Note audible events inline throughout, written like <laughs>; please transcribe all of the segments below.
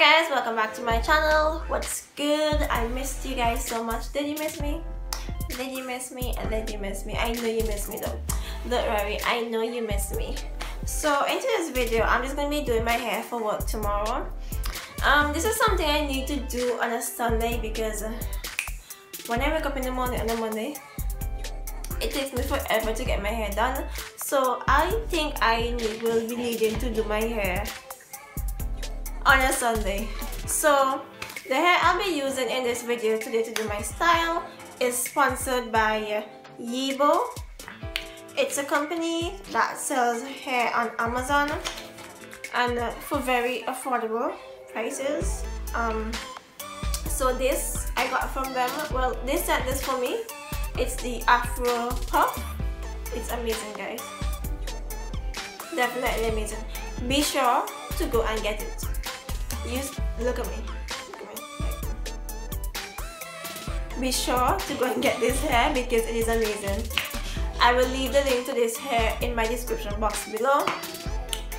guys, welcome back to my channel. What's good? I missed you guys so much. Did you miss me? Did you miss me? And did you miss me? I know you miss me though. Don't worry, I know you miss me. So in today's video, I'm just gonna be doing my hair for work tomorrow. Um, this is something I need to do on a Sunday because uh, when I wake up in the morning on a Monday, it takes me forever to get my hair done. So I think I will be needing to do my hair on a Sunday. So the hair I'll be using in this video today to do my style is sponsored by YEBO. It's a company that sells hair on Amazon and for very affordable prices. Um, so this I got from them. Well, they sent this for me. It's the Afro Puff. It's amazing, guys. Definitely amazing. Be sure to go and get it use look at me. Be sure to go and get this hair because it is amazing. I will leave the link to this hair in my description box below.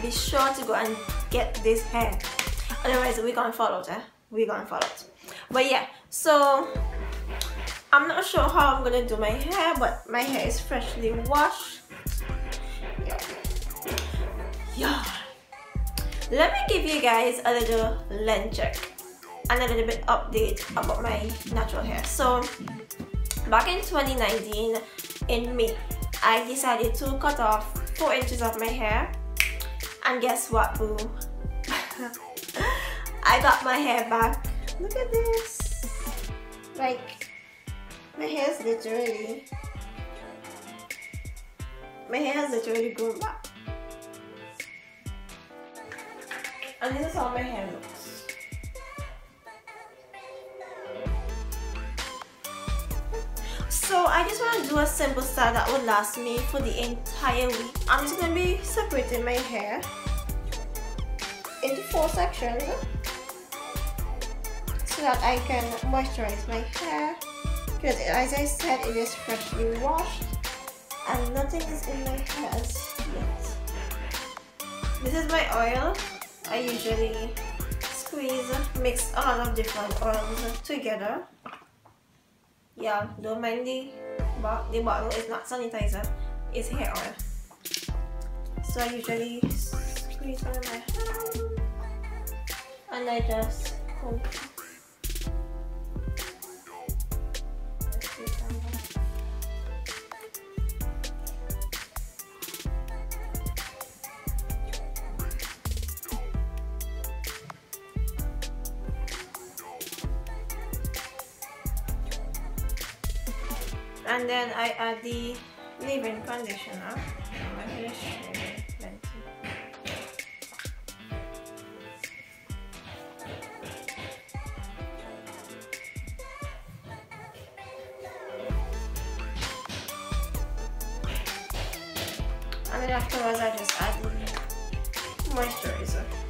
Be sure to go and get this hair. Otherwise we're gonna fall out eh? we're gonna fall out. But yeah so I'm not sure how I'm gonna do my hair but my hair is freshly washed. Yeah, yeah let me give you guys a little length check and a little bit update about my natural hair. So back in 2019 in May I decided to cut off 4 inches of my hair. And guess what boo? <laughs> I got my hair back. Look at this. Like my hair is literally my hair has literally grown back and this is how my hair looks. So I just want to do a simple style that will last me for the entire week. I'm just going to be separating my hair into four sections so that I can moisturize my hair because as I said it is freshly washed and nothing is in my hair yet. This is my oil I usually squeeze, mix a lot of different oils together. Yeah, don't mind the, the bottle is not sanitizer, it's hair oil. So I usually squeeze on my hand and I just comb and then I add the leave-in conditioner. And then afterwards I just add the moisturizer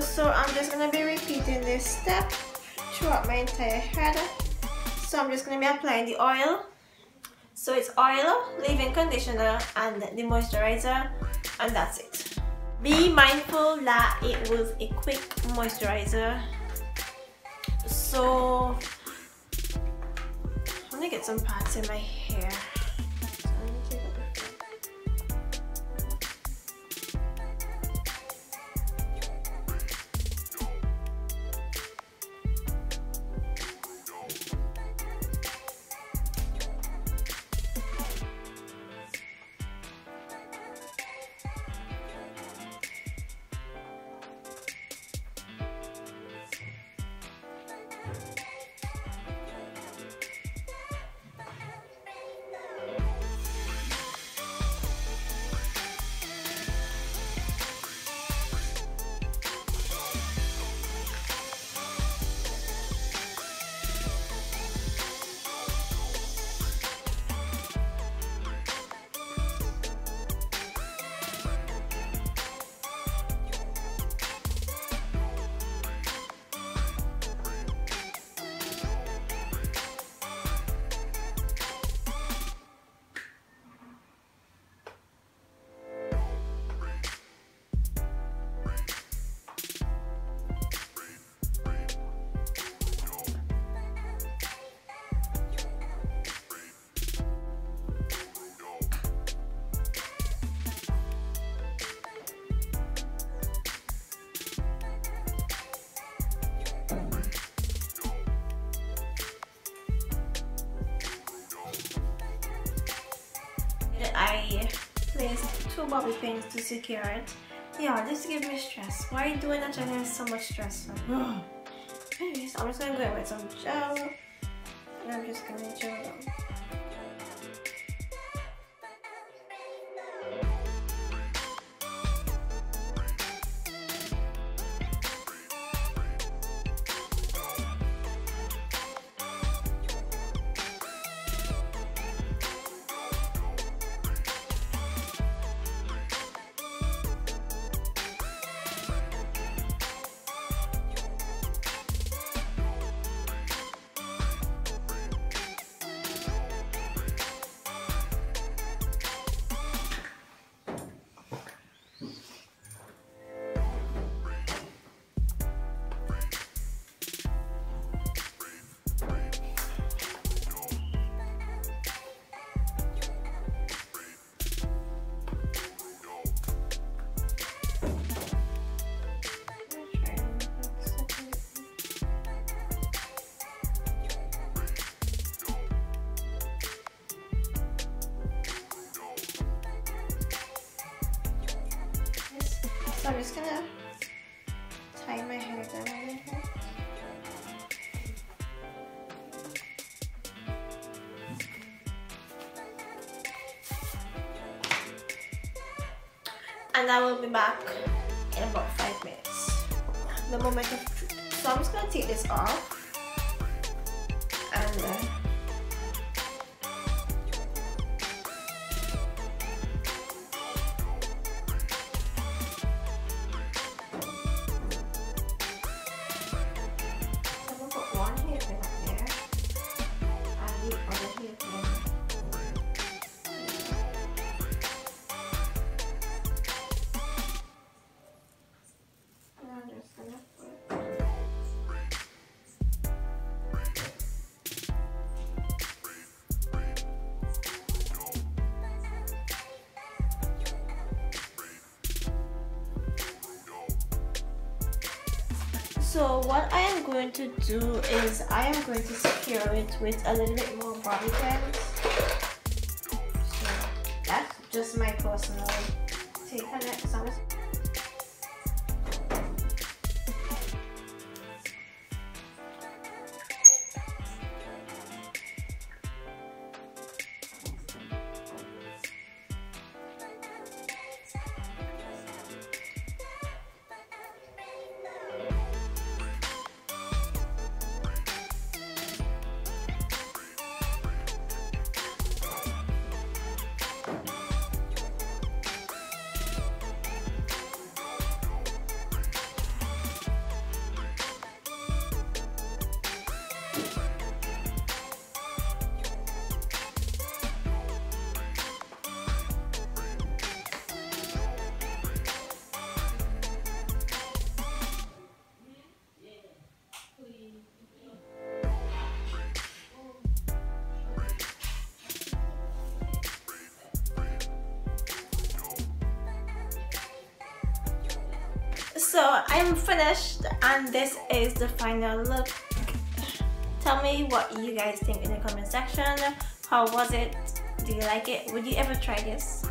so I'm just gonna be repeating this step throughout my entire head so I'm just gonna be applying the oil. So it's oil, leave-in conditioner and the moisturizer and that's it. Be mindful that it was a quick moisturizer. So I'm gonna get some parts in my hair I two bobby pins to secure it. Yeah, this gives me stress. Why doing that channel is so much stress? <gasps> Anyways, I'm just gonna go with some gel. And I'm just gonna gel them. So I'm just gonna tie my hair down a little. And I will be back in about five minutes. The moment of truth. So I'm just gonna take this off and uh, So what I am going to do is I am going to secure it with a little bit more bobby pins. So that's just my personal take on it. So I'm finished and this is the final look. Tell me what you guys think in the comment section. How was it? Do you like it? Would you ever try this?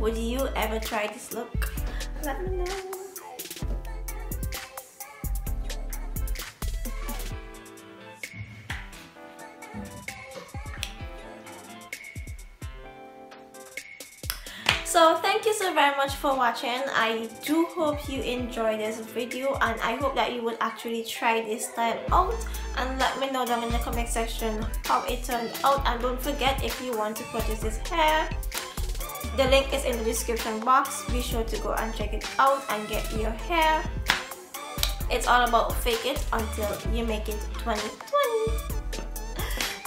Would you ever try this look? Let me know so thank you so very much for watching. I do hope you enjoy this video and i hope that you would actually try this style out. And let me know down in the comment section how it turned out. And don't forget if you want to purchase this hair the link is in the description box. Be sure to go and check it out and get your hair. It's all about fake it until you make it 2020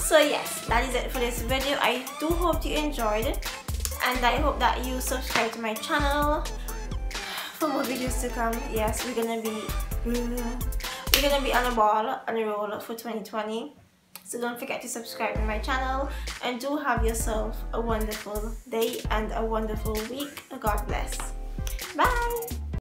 <laughs> so yes that is it for this video. I do hope you enjoyed it and I hope that you subscribe to my channel for more videos to come. Yes, we're gonna be mm, we're gonna be on a ball on a roll for 2020. So don't forget to subscribe to my channel and do have yourself a wonderful day and a wonderful week. God bless. Bye.